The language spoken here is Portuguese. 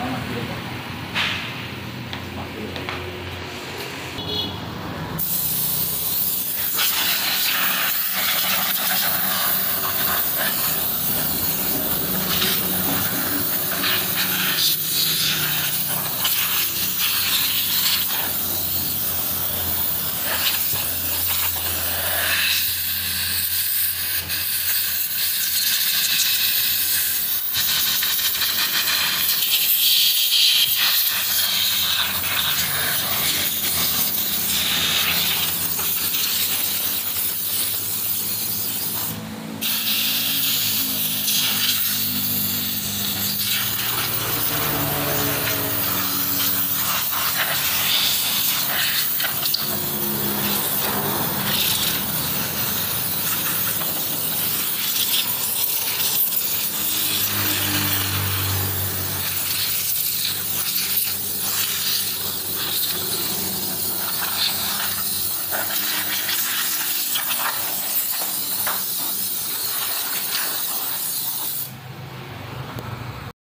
Dá uma trilha.